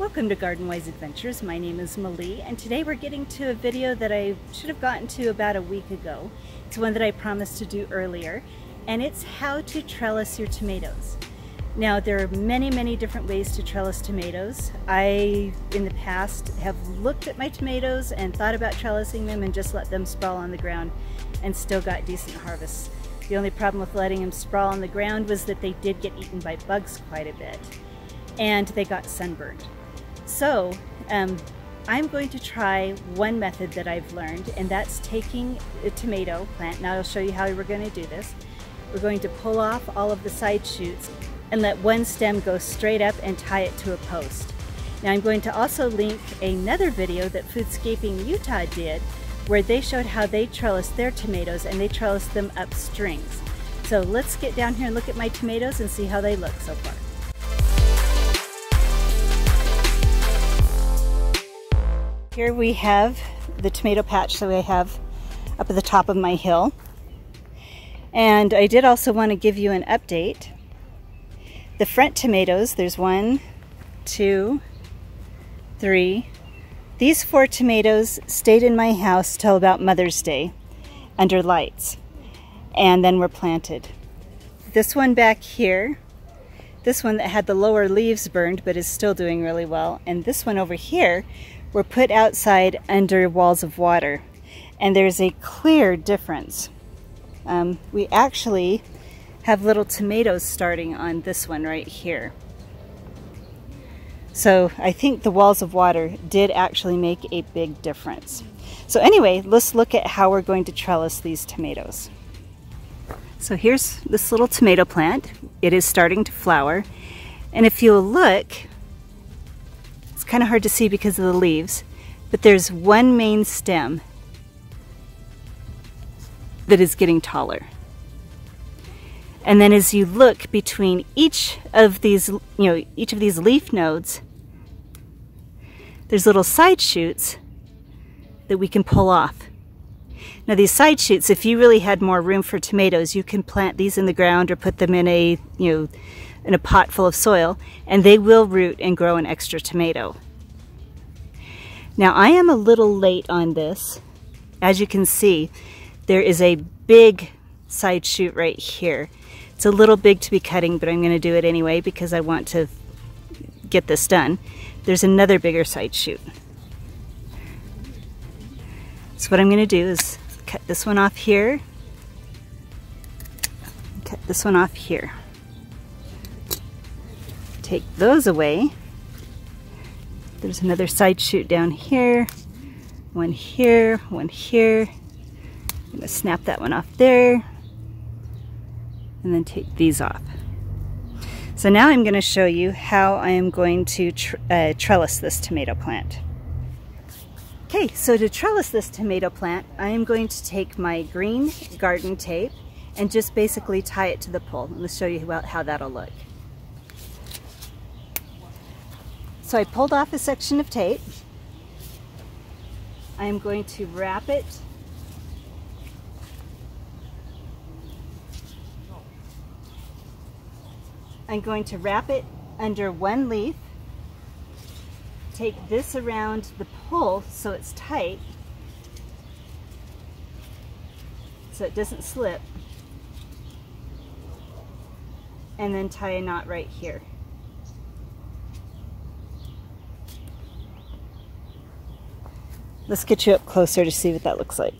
Welcome to Garden Wise Adventures. My name is Malie and today we're getting to a video that I should have gotten to about a week ago. It's one that I promised to do earlier and it's how to trellis your tomatoes. Now there are many many different ways to trellis tomatoes. I in the past have looked at my tomatoes and thought about trellising them and just let them sprawl on the ground and still got decent harvests. The only problem with letting them sprawl on the ground was that they did get eaten by bugs quite a bit and they got sunburned. So um, I'm going to try one method that I've learned and that's taking a tomato plant. Now I'll show you how we're going to do this. We're going to pull off all of the side shoots and let one stem go straight up and tie it to a post. Now I'm going to also link another video that Foodscaping Utah did where they showed how they trellis their tomatoes and they trellis them up strings. So let's get down here and look at my tomatoes and see how they look so far. Here we have the tomato patch that I have up at the top of my hill. And I did also want to give you an update. The front tomatoes, there's one, two, three, these four tomatoes stayed in my house till about Mother's Day under lights and then were planted. This one back here, this one that had the lower leaves burned but is still doing really well, and this one over here were put outside under walls of water. And there's a clear difference. Um, we actually have little tomatoes starting on this one right here. So I think the walls of water did actually make a big difference. So anyway, let's look at how we're going to trellis these tomatoes. So here's this little tomato plant. It is starting to flower. And if you'll look, kind of hard to see because of the leaves, but there's one main stem that is getting taller. And then as you look between each of these, you know, each of these leaf nodes, there's little side shoots that we can pull off. Now these side shoots, if you really had more room for tomatoes, you can plant these in the ground or put them in a, you know, in a pot full of soil and they will root and grow an extra tomato. Now I am a little late on this. As you can see, there is a big side shoot right here. It's a little big to be cutting, but I'm going to do it anyway because I want to get this done. There's another bigger side shoot. So what I'm going to do is cut this one off here, cut this one off here. Take those away. There's another side shoot down here, one here, one here. I'm to snap that one off there and then take these off. So now I'm to show you how I am going to uh, trellis this tomato plant. Okay, so to trellis this tomato plant, I am going to take my green garden tape and just basically tie it to the pole. Let's show you how that'll look. So I pulled off a section of tape. I am going to wrap it I'm going to wrap it under one leaf, take this around the pole so it's tight, so it doesn't slip, and then tie a knot right here. Let's get you up closer to see what that looks like.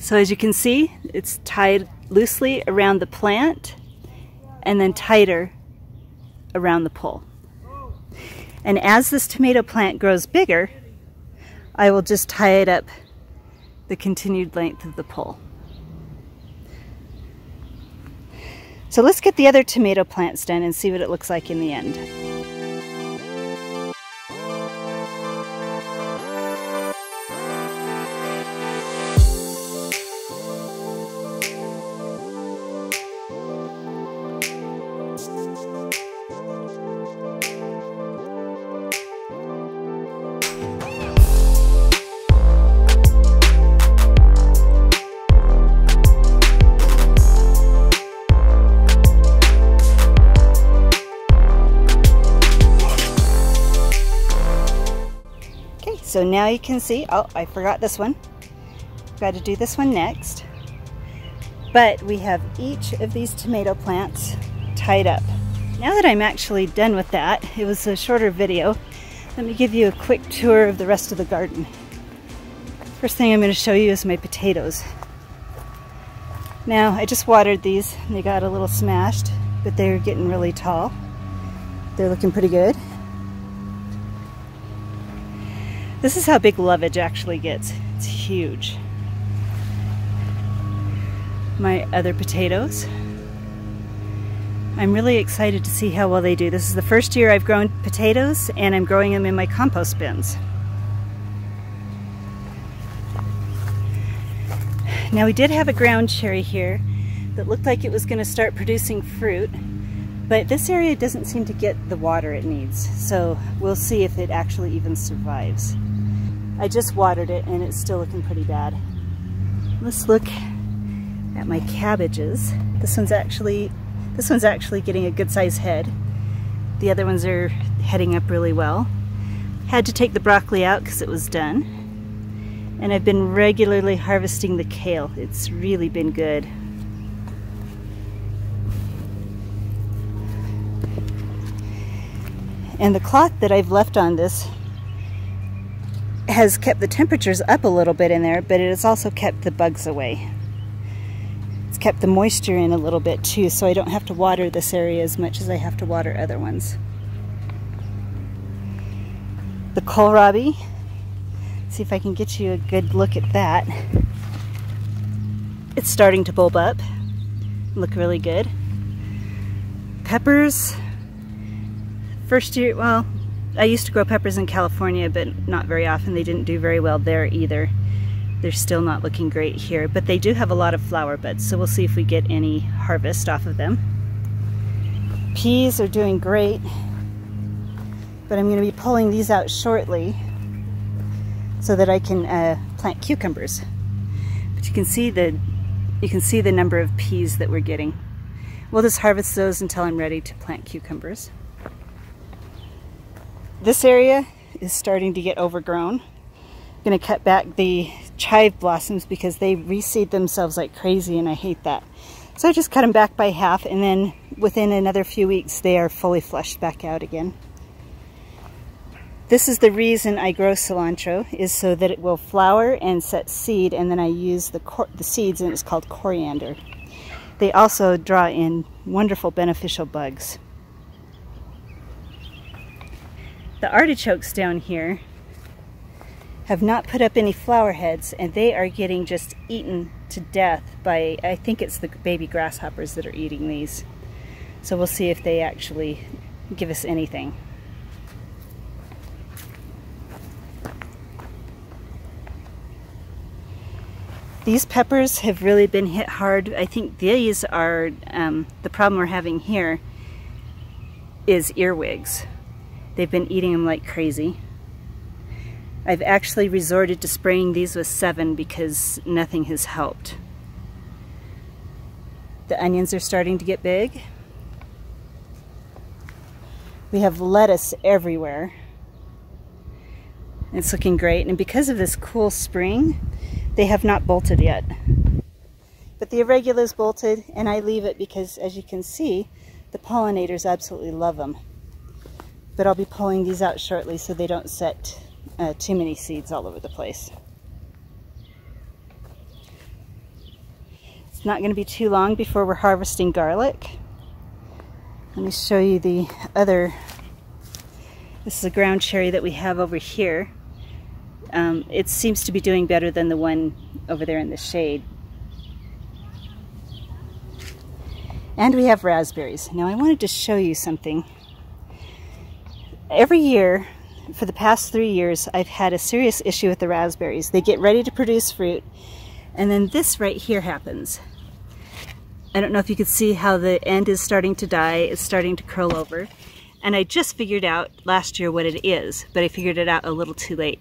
So as you can see, it's tied loosely around the plant and then tighter around the pole. And as this tomato plant grows bigger, I will just tie it up the continued length of the pole. So let's get the other tomato plants done and see what it looks like in the end. So now you can see, oh, I forgot this one. Got to do this one next. But we have each of these tomato plants tied up. Now that I'm actually done with that, it was a shorter video, let me give you a quick tour of the rest of the garden. First thing I'm going to show you is my potatoes. Now, I just watered these they got a little smashed, but they're getting really tall. They're looking pretty good. This is how big lovage actually gets. It's huge. My other potatoes. I'm really excited to see how well they do. This is the first year I've grown potatoes and I'm growing them in my compost bins. Now we did have a ground cherry here that looked like it was going to start producing fruit, but this area doesn't seem to get the water it needs, so we'll see if it actually even survives. I just watered it and it's still looking pretty bad. Let's look at my cabbages. This one's actually this one's actually getting a good size head. The other ones are heading up really well. Had to take the broccoli out because it was done. And I've been regularly harvesting the kale. It's really been good. And the cloth that I've left on this has kept the temperatures up a little bit in there, but it has also kept the bugs away It's kept the moisture in a little bit too, so I don't have to water this area as much as I have to water other ones. The kohlrabi, see if I can get you a good look at that. It's starting to bulb up, look really good. Peppers, first year, well, I used to grow peppers in California, but not very often. They didn't do very well there either. They're still not looking great here, but they do have a lot of flower buds, so we'll see if we get any harvest off of them. Peas are doing great, but I'm going to be pulling these out shortly so that I can uh, plant cucumbers. But you can see the you can see the number of peas that we're getting. We'll just harvest those until I'm ready to plant cucumbers. This area is starting to get overgrown I'm going to cut back the chive blossoms because they reseed themselves like crazy and I hate that. So I just cut them back by half and then within another few weeks they are fully flushed back out again. This is the reason I grow cilantro is so that it will flower and set seed and then I use the, the seeds and it's called coriander. They also draw in wonderful beneficial bugs. The artichokes down here have not put up any flower heads and they are getting just eaten to death by, I think it's the baby grasshoppers that are eating these. So we'll see if they actually give us anything. These peppers have really been hit hard. I think these are, um, the problem we're having here is earwigs. They've been eating them like crazy. I've actually resorted to spraying these with Sevin because nothing has helped. The onions are starting to get big. We have lettuce everywhere. It's looking great. And because of this cool spring, they have not bolted yet. But the arugula's bolted and I leave it because as you can see, the pollinators absolutely love them. But I'll be pulling these out shortly so they don't set uh, too many seeds all over the place. It's not going to be too long before we're harvesting garlic. Let me show you the other, this is a ground cherry that we have over here. Um, it seems to be doing better than the one over there in the shade. And we have raspberries. Now I wanted to show you something. Every year for the past three years, I've had a serious issue with the raspberries. They get ready to produce fruit, and then this right here happens. I don't know if you can see how the end is starting to die. It's starting to curl over. And I just figured out last year what it is, but I figured it out a little too late.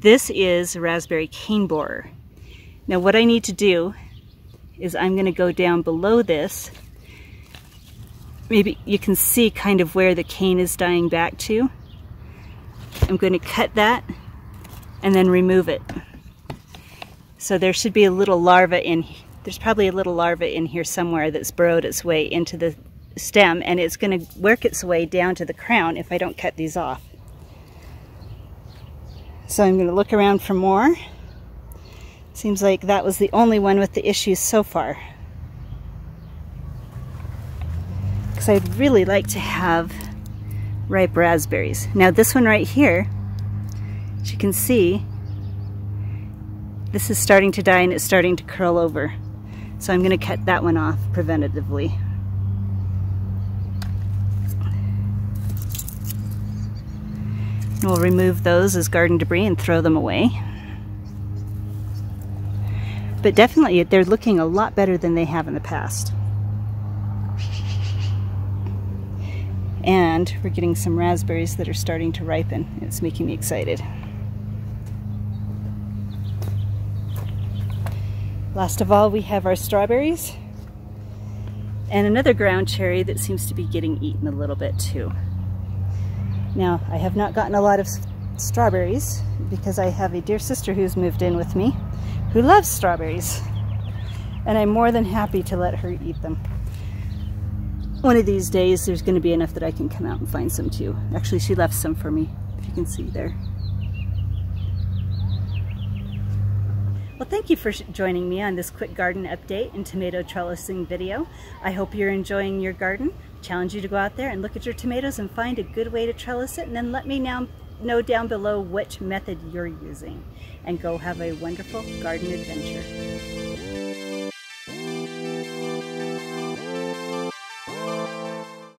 This is raspberry cane borer. Now what I need to do is I'm going to go down below this. Maybe you can see kind of where the cane is dying back to. I'm going to cut that and then remove it. So there should be a little larva in, there's probably a little larva in here somewhere that's burrowed its way into the stem and it's going to work its way down to the crown if I don't cut these off. So I'm going to look around for more. Seems like that was the only one with the issues so far. I'd really like to have ripe raspberries. Now this one right here, as you can see, this is starting to die and it's starting to curl over. So I'm going to cut that one off preventatively. We'll remove those as garden debris and throw them away. But definitely they're looking a lot better than they have in the past. And we're getting some raspberries that are starting to ripen. It's making me excited. Last of all, we have our strawberries and another ground cherry that seems to be getting eaten a little bit too. Now, I have not gotten a lot of strawberries because I have a dear sister who's moved in with me who loves strawberries. And I'm more than happy to let her eat them. One of these days, there's going to be enough that I can come out and find some too. Actually, she left some for me, if you can see there. Well, thank you for joining me on this quick garden update and tomato trellising video. I hope you're enjoying your garden. Challenge you to go out there and look at your tomatoes and find a good way to trellis it and then let me now know down below which method you're using. And go have a wonderful garden adventure.